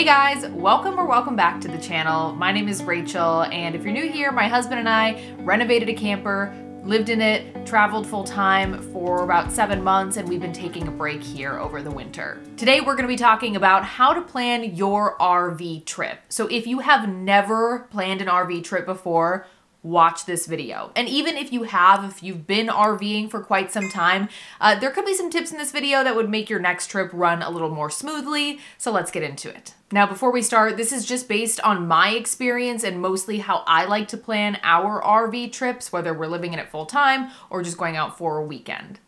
Hey guys, welcome or welcome back to the channel. My name is Rachel, and if you're new here, my husband and I renovated a camper, lived in it, traveled full time for about seven months, and we've been taking a break here over the winter. Today, we're gonna be talking about how to plan your RV trip. So if you have never planned an RV trip before, watch this video. And even if you have, if you've been RVing for quite some time, uh, there could be some tips in this video that would make your next trip run a little more smoothly. So let's get into it. Now, before we start, this is just based on my experience and mostly how I like to plan our RV trips, whether we're living in it full time or just going out for a weekend.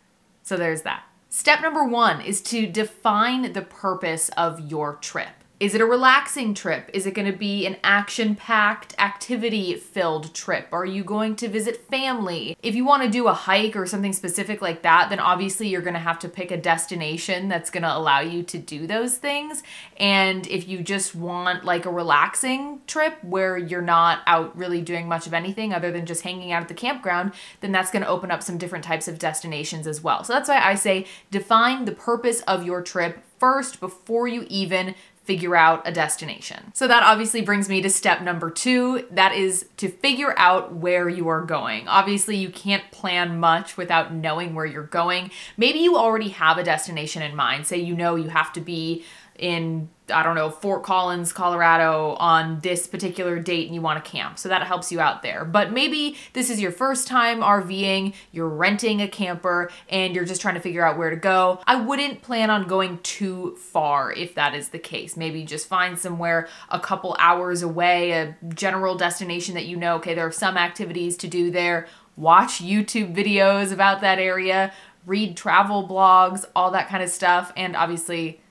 So there's that. Step number one is to define the purpose of your trip. Is it a relaxing trip? Is it going to be an action packed, activity filled trip? Are you going to visit family? If you want to do a hike or something specific like that, then obviously you're going to have to pick a destination that's going to allow you to do those things. And if you just want like a relaxing trip where you're not out really doing much of anything other than just hanging out at the campground, then that's going to open up some different types of destinations as well. So that's why I say define the purpose of your trip first before you even figure out a destination. So that obviously brings me to step number two. That is to figure out where you are going. Obviously, you can't plan much without knowing where you're going. Maybe you already have a destination in mind. Say you know you have to be in I don't know, Fort Collins, Colorado on this particular date and you want to camp. So that helps you out there. But maybe this is your first time RVing, you're renting a camper, and you're just trying to figure out where to go. I wouldn't plan on going too far if that is the case. Maybe just find somewhere a couple hours away, a general destination that you know, okay, there are some activities to do there. Watch YouTube videos about that area, read travel blogs, all that kind of stuff, and obviously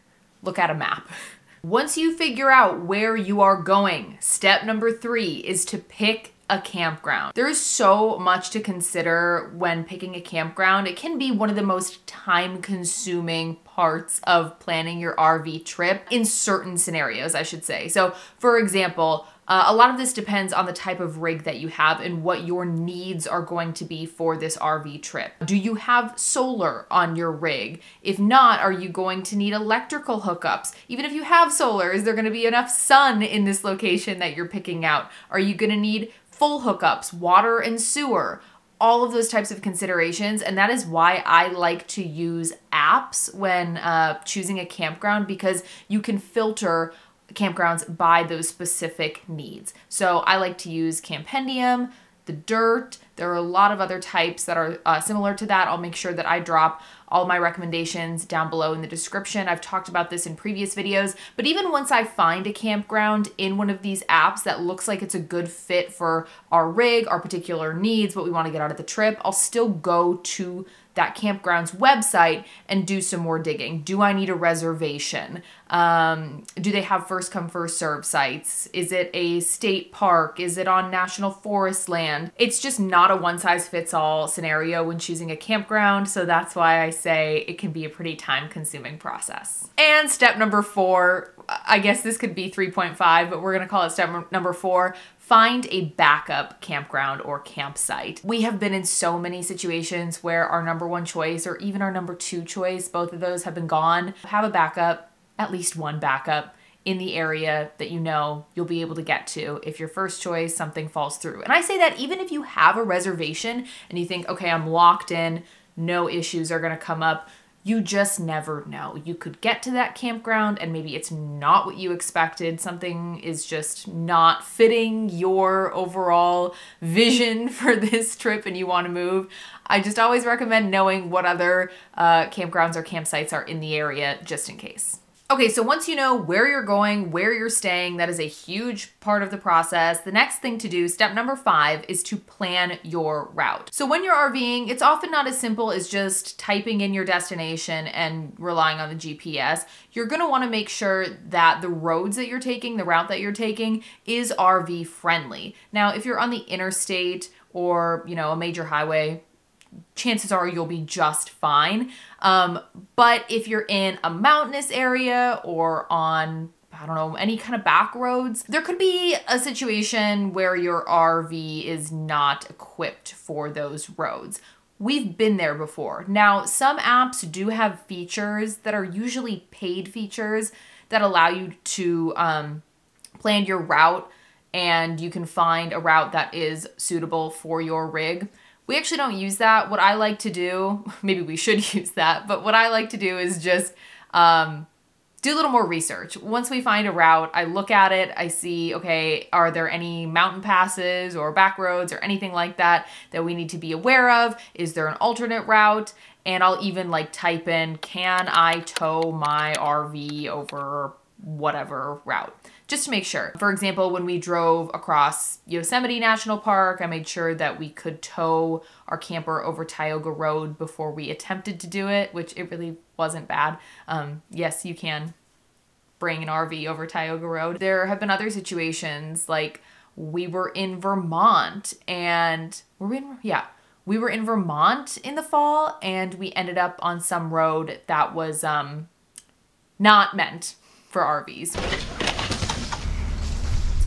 look at a map. Once you figure out where you are going, step number three is to pick a campground. There is so much to consider when picking a campground. It can be one of the most time consuming parts of planning your RV trip in certain scenarios, I should say. So, for example, uh, a lot of this depends on the type of rig that you have and what your needs are going to be for this RV trip. Do you have solar on your rig? If not, are you going to need electrical hookups? Even if you have solar, is there going to be enough sun in this location that you're picking out? Are you going to need full hookups, water and sewer? All of those types of considerations. And that is why I like to use apps when uh, choosing a campground because you can filter campgrounds by those specific needs. So I like to use Campendium, the Dyrt. There are a lot of other types that are uh, similar to that. I'll make sure that I drop all my recommendations down below in the description. I've talked about this in previous videos, but even once I find a campground in one of these apps that looks like it's a good fit for our rig, our particular needs, what we want to get out of the trip, I'll still go to that campground's website and do some more digging. Do I need a reservation? Um, do they have first come, first serve sites? Is it a state park? Is it on national forest land? It's just not a one size fits all scenario when choosing a campground. So that's why I say it can be a pretty time consuming process. And step number four, I guess this could be 3.5, but we're to call it step number four find a backup campground or campsite. We have been in so many situations where our number one choice or even our number two choice, both of those have been gone. Have a backup, at least one backup in the area that you know you'll be able to get to if your first choice something falls through. And I say that even if you have a reservation and you think, okay, I'm locked in, no issues are going to come up you just never know. You could get to that campground and maybe it's not what you expected. Something is just not fitting your overall vision for this trip and you want to move. I just always recommend knowing what other uh, campgrounds or campsites are in the area just in case. Okay, so once you know where you're going, where you're staying, that is a huge part of the process. The next thing to do, step number five, is to plan your route. So when you're RVing, it's often not as simple as just typing in your destination and relying on the GPS. You're gonna wanna make sure that the roads that you're taking, the route that you're taking, is RV friendly. Now, if you're on the interstate or, you know, a major highway, chances are you'll be just fine. Um, but if you're in a mountainous area or on I don't know, any kind of back roads. There could be a situation where your RV is not equipped for those roads. We've been there before. Now, some apps do have features that are usually paid features that allow you to um, plan your route and you can find a route that is suitable for your rig. We actually don't use that. What I like to do, maybe we should use that, but what I like to do is just um, do a little more research. Once we find a route, I look at it, I see, okay, are there any mountain passes or back roads or anything like that that we need to be aware of? Is there an alternate route? And I'll even like type in, can I tow my RV over whatever route? Just to make sure. For example, when we drove across Yosemite National Park, I made sure that we could tow our camper over Tioga Road before we attempted to do it, which it really wasn't bad. Um, yes, you can bring an RV over Tioga Road. There have been other situations like we were in Vermont and were we in, yeah, we were in Vermont in the fall and we ended up on some road that was um, not meant for RVs.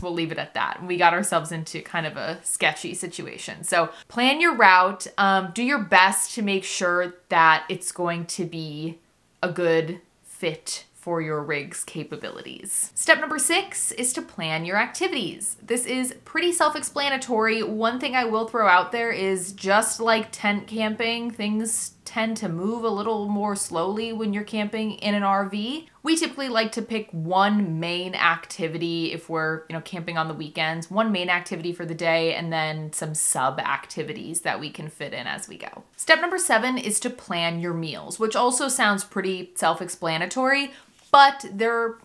We'll leave it at that. We got ourselves into kind of a sketchy situation. So plan your route. Um, do your best to make sure that it's going to be a good fit for your rig's capabilities. Step number six is to plan your activities. This is pretty self-explanatory. One thing I will throw out there is just like tent camping, things tend to move a little more slowly when you're camping in an RV. We typically like to pick one main activity if we're, you know, camping on the weekends, one main activity for the day and then some sub activities that we can fit in as we go. Step number 7 is to plan your meals, which also sounds pretty self-explanatory, but there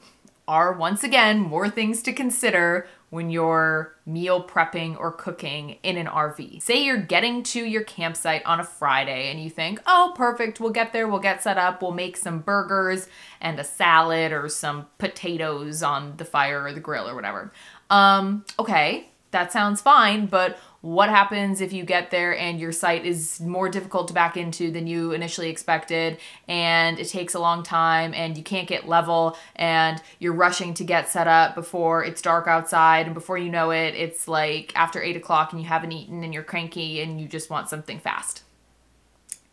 are, once again, more things to consider when you're meal prepping or cooking in an RV. Say you're getting to your campsite on a Friday and you think, oh, perfect, we'll get there, we'll get set up, we'll make some burgers and a salad or some potatoes on the fire or the grill or whatever. Um, okay, that sounds fine, but what happens if you get there and your site is more difficult to back into than you initially expected and it takes a long time and you can't get level and you're rushing to get set up before it's dark outside and before you know it it's like after 8 o'clock and you haven't eaten and you're cranky and you just want something fast.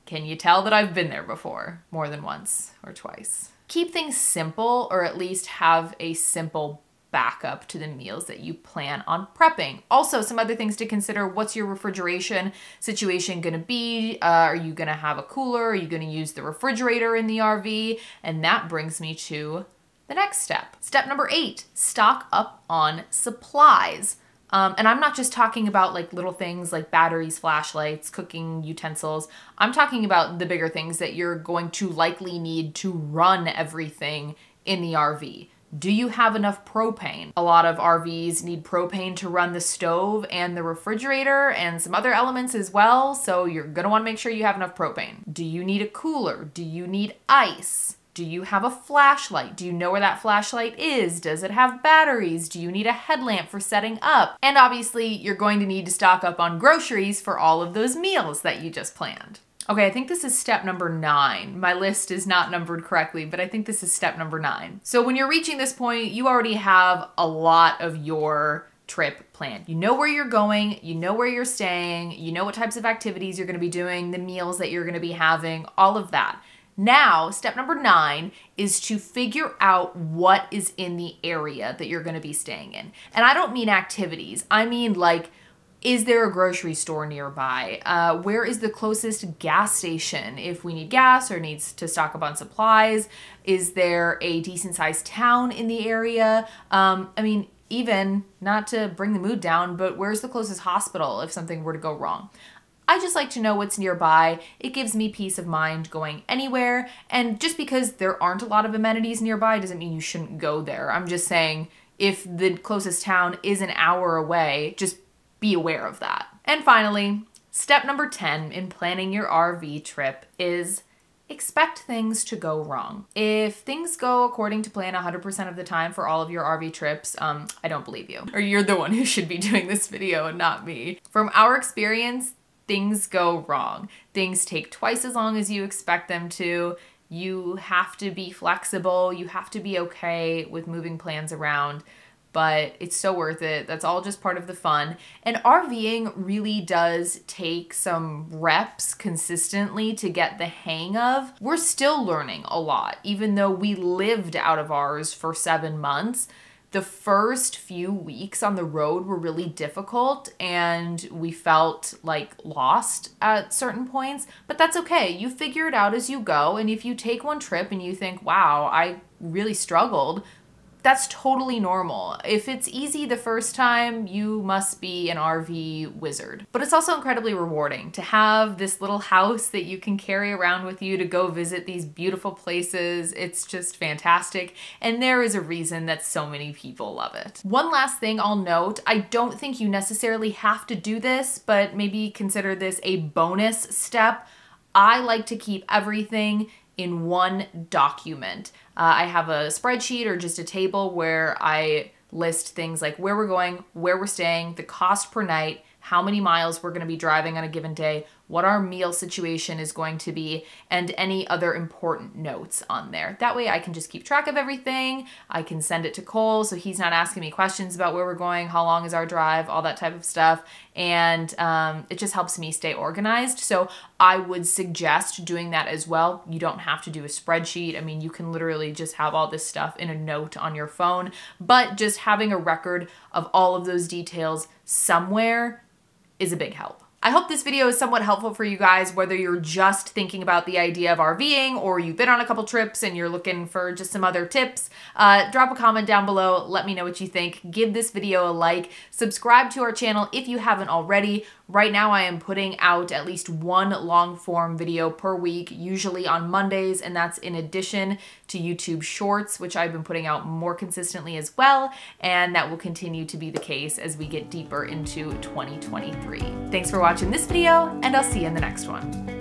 Can you tell that i've been there before more than once or twice? Keep things simple or at least have a simple backup to the meals that you plan on prepping. Also, some other things to consider what's your refrigeration situation going to be? Uh, are you going to have a cooler? Are you going to use the refrigerator in the RV? And that brings me to the next step. Step number eight stock up on supplies. Um, and I'm not just talking about like little things like batteries, flashlights, cooking utensils. I'm talking about the bigger things that you're going to likely need to run everything in the RV. Do you have enough propane? A lot of RVs need propane to run the stove and the refrigerator and some other elements as well, so you're gonna wanna make sure you have enough propane. Do you need a cooler? Do you need ice? Do you have a flashlight? Do you know where that flashlight is? Does it have batteries? Do you need a headlamp for setting up? And obviously, you're going to need to stock up on groceries for all of those meals that you just planned. Okay, I think this is step number nine. My list is not numbered correctly, but I think this is step number nine. So when you're reaching this point, you already have a lot of your trip planned. You know where you're going, you know where you're staying, you know what types of activities you're gonna be doing, the meals that you're gonna be having, all of that. Now, step number nine is to figure out what is in the area that you're gonna be staying in. And I don't mean activities, I mean like is there a grocery store nearby? Uh, where is the closest gas station if we need gas or needs to stock up on supplies? Is there a decent sized town in the area? Um, I mean, even not to bring the mood down, but where's the closest hospital if something were to go wrong? I just like to know what's nearby. It gives me peace of mind going anywhere. And just because there aren't a lot of amenities nearby doesn't mean you shouldn't go there. I'm just saying if the closest town is an hour away, just be aware of that. And finally, step number 10 in planning your RV trip is expect things to go wrong. If things go according to plan 100% of the time for all of your RV trips, um, I don't believe you. Or you're the one who should be doing this video and not me. From our experience, things go wrong. Things take twice as long as you expect them to. You have to be flexible. You have to be okay with moving plans around. But it's so worth it. That's all just part of the fun. And RVing really does take some reps consistently to get the hang of. We're still learning a lot, even though we lived out of ours for seven months the first few weeks on the road were really difficult and we felt like lost at certain points, but that's okay. You figure it out as you go. And if you take one trip and you think, wow, I really struggled, that's totally normal. If it's easy the first time, you must be an RV wizard. But it's also incredibly rewarding to have this little house that you can carry around with you to go visit these beautiful places. It's just fantastic. And there is a reason that so many people love it. One last thing I'll note I don't think you necessarily have to do this, but maybe consider this a bonus step. I like to keep everything in one document. Uh, I have a spreadsheet or just a table where I list things like where we're going, where we're staying, the cost per night, how many miles we're going to be driving on a given day, what our meal situation is going to be, and any other important notes on there. That way I can just keep track of everything. I can send it to Cole so he's not asking me questions about where we're going, how long is our drive, all that type of stuff. And um, it just helps me stay organized. So I would suggest doing that as well. You don't have to do a spreadsheet. I mean, you can literally just have all this stuff in a note on your phone, but just having a record of all of those details somewhere is a big help. I hope this video is somewhat helpful for you guys, whether you're just thinking about the idea of RVing or you've been on a couple trips and you're looking for just some other tips. Uh, drop a comment down below. Let me know what you think. Give this video a like. Subscribe to our channel if you haven't already. Right now, I am putting out at least one long form video per week, usually on Mondays, and that's in addition to YouTube Shorts, which I've been putting out more consistently as well, and that will continue to be the case as we get deeper into 2023. Thanks for watching this video, and I'll see you in the next one.